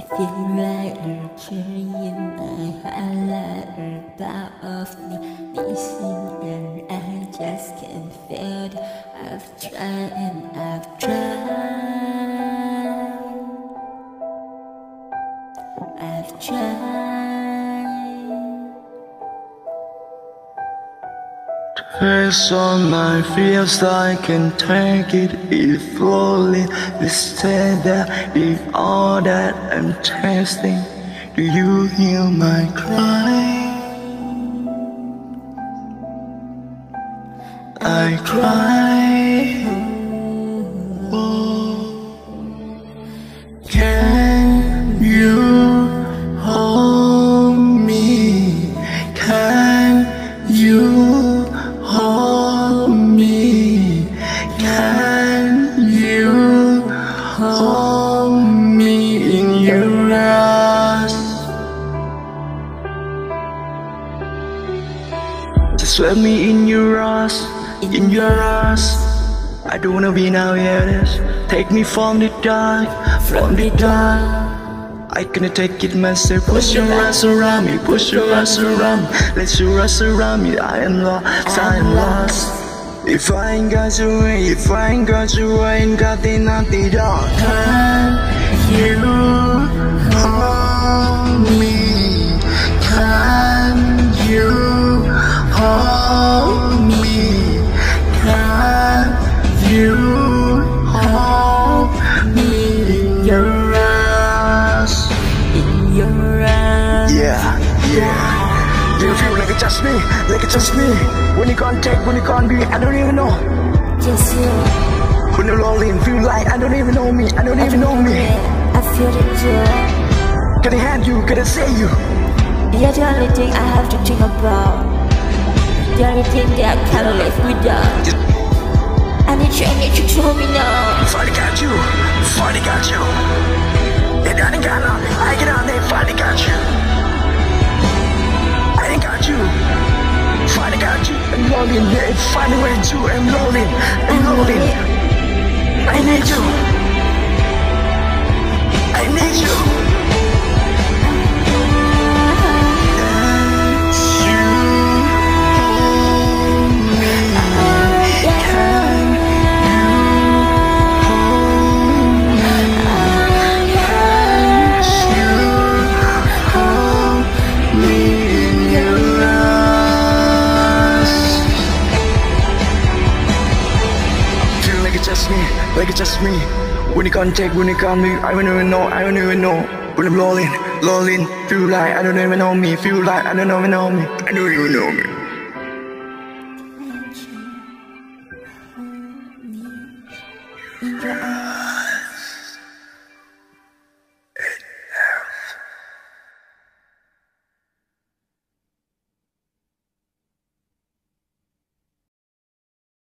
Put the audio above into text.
feel like a dream I highlight part of me missing and I just can't feel it I've tried and I've tried. I've tried Trace on my fears, I can take it if slowly This that if all that I'm tasting Do you hear my cry? I cry hold me in your arms? Just let me in your arms, in your arms. I don't wanna be now, yeah, this. Take me from the dark, from the dark. I gonna take it myself. Push your ass around me, push your ass around me. Let your ass around me. I am lost, I am lost. If I ain't got you, if I ain't got you, I ain't got the nothing dog. Can you it's just me? Like it's just me? When you can't take, when you can't be, I don't even know. Just you When you're lonely and feel like I don't even know me, I don't even know me. I feel it too Can I hand you, can I say you? You're the only thing I have to think about The only thing that I can't live without I need you, I need you to me now Finally got you, finally got you. And I got nothing, I get on there, finally got you. I got you, finally got you. I'm lonely, yeah, finally went you, I'm lonely, I'm lonely. I need you. like it's just me, like it's just me. When you can't take, when you can't move, I don't even know, I don't even know. When I'm rolling, rolling, feel like I don't even know me, feel like I don't even know me, I don't even know me. Yeah.